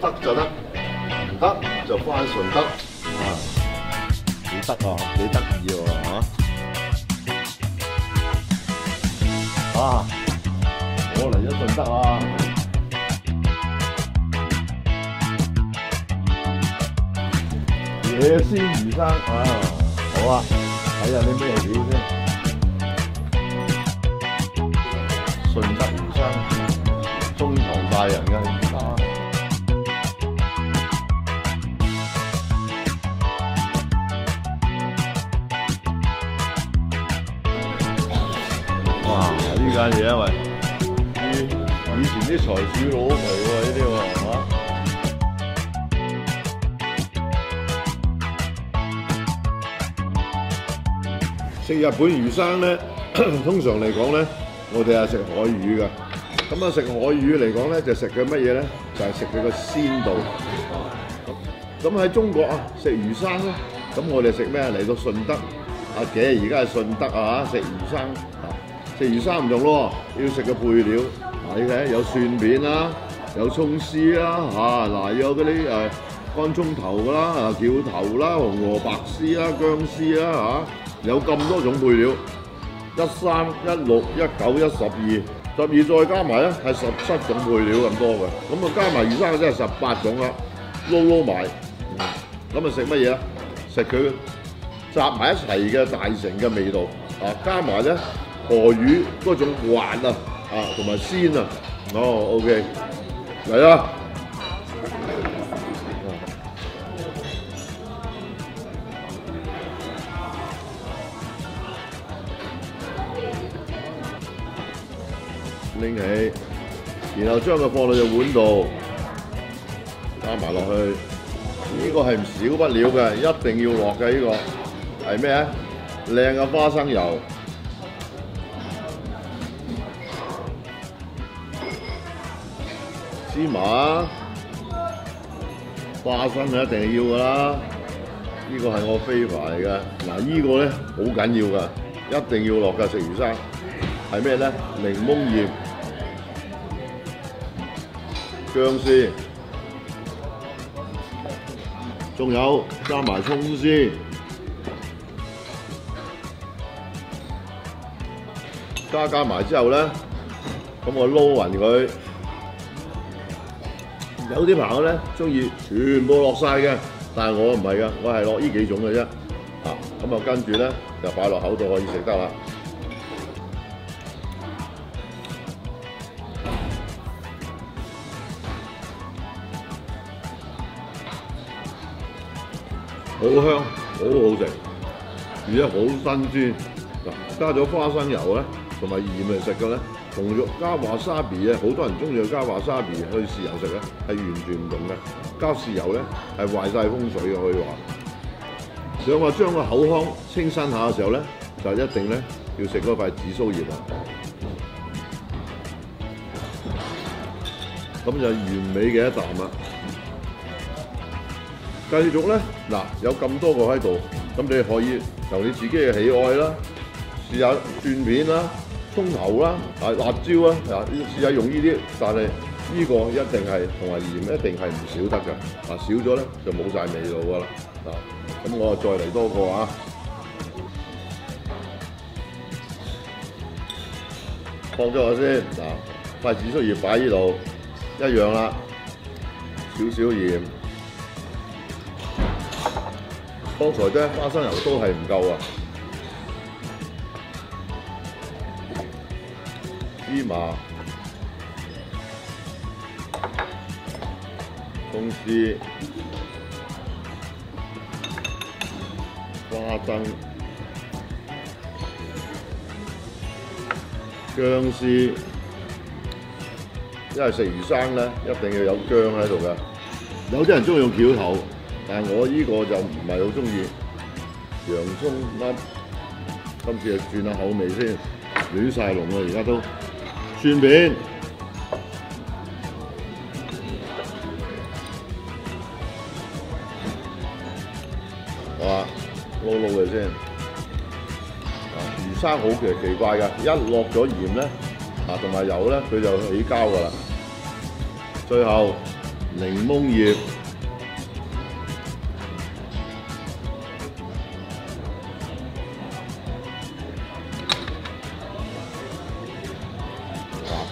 得就得，唔得就翻順德啊！幾得啊，幾得意喎嚇！啊，我嚟咗順德啊！野鮮魚生啊，好啊，睇下啲咩料先。順德魚生，中堂大人嘅魚生。間嘢因為以前啲財主佬嚟喎，呢啲喎係嘛？食日本魚生咧，通常嚟講咧，我哋係食海魚嘅。咁啊，食海魚嚟講咧，就食嘅乜嘢咧？就係食佢個鮮度。咁喺中國啊，食魚生咧，咁我哋食咩？嚟到順德，阿姐而家係順德啊，食魚生食魚生唔同咯，要食嘅配料。嗱，你睇有蒜片啦，有葱絲啦，嚇嗱有嗰啲誒乾葱頭啦、啊翹頭啦、紅蘿蔔絲啦、薑絲啦嚇，有咁多種配料，一三一六一九一十二，十二再加埋咧係十七種配料咁多嘅，咁啊加埋魚生真係十八種啦，撈撈埋，咁啊食乜嘢啊？食佢集埋一齊嘅大成嘅味道。啊，加埋咧河魚嗰種滑啊啊同埋鮮啊，哦 OK 嚟啦！拎起，然後將佢放到隻碗度，加埋落去。呢、個係少不了嘅，一定要落嘅呢個係咩啊？靚嘅花生油，芝麻、花生係一定要噶啦。呢、個係我飛牌嚟嘅。嗱，呢個咧好緊要㗎，一定要落㗎食魚生。係咩咧？檸檬葉、薑絲，仲有加埋葱絲，加加埋之後咧，咁我撈勻佢。有啲朋友咧中意全部落晒嘅，但係我唔係㗎，我係落呢幾種嘅啫。啊，咁啊跟住咧就擺落口度可以食得啦。好香，好好食，而且好新鮮。嗱，加咗花生油咧，同埋鹽嚟食嘅咧，同肉加華沙比啊，好多人中意加華沙比去豉油食咧，係完全唔同嘅。加豉油咧係壞晒風水嘅，可以話。想話將個口腔清新下嘅時候咧，就一定咧要食嗰塊紫蘇葉啊！咁就完美嘅一啖啦。繼續咧，嗱有咁多個喺度，咁你可以由你自己嘅喜愛啦，試下蒜片啦、葱頭啦、啊辣椒啦，啊試下用呢啲，但係呢個一定係同埋鹽一定係唔少得嘅，啊少咗咧就冇晒味道噶啦，啊咁我再嚟多個啊，放咗我先，嗱塊紫蘇葉擺呢度一樣啦，少少鹽。剛才咧花生油都係唔夠啊！芝麻、葱丝、花生、姜絲，因為食魚生咧一定要有姜喺度㗎。有啲人中意用翹頭。但係我呢個就唔係好中意。洋葱粒，今次就轉下口味先，亂晒龍啊！而家都蒜片，好啊，撈撈佢先。魚生好奇奇怪㗎，一落咗鹽咧，啊同埋油咧，佢就起膠㗎啦。最後檸檬葉。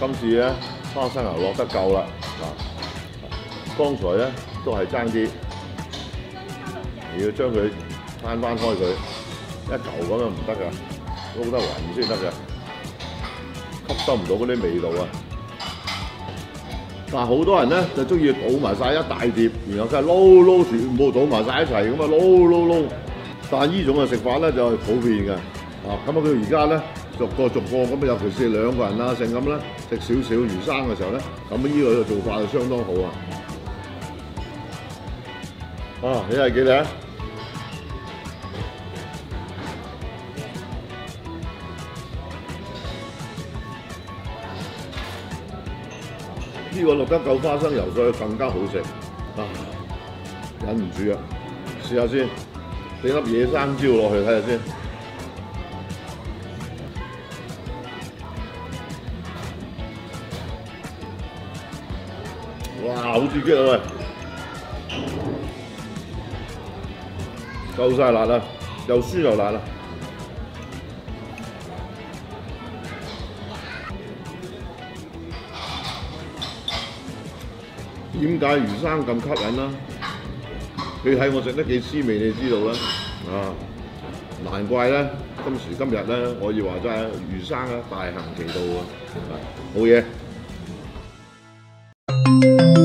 今次咧花生油落得夠啦，嗱，剛才咧都係爭啲，你要將佢攤翻開佢，一嚿咁樣唔得㗎，撈得勻先得㗎，吸收唔到嗰啲味道啊！但係好多人咧就中意倒埋晒一大碟，然後真係撈撈全部倒埋晒一齊咁啊撈撈撈，但係呢種嘅食法咧就係普遍嘅，啊咁啊佢而家咧。逐個逐個咁尤其是兩個人啊，成咁咧食少少魚生嘅時候咧，咁呢個做法就相當好啊！啊，你係幾靚？呢個落得夠花生油再更加好食啊！忍唔住啊！試下先，俾粒野生椒落去睇下先。哇！好刺激啊喂，夠晒辣啦，又酸又辣啦。點解魚生咁吸引啦？你睇我食得幾滋味，你知道啦。啊，難怪咧，今時今日咧，我要話真係魚生啊大行其道啊！好嘢。thank you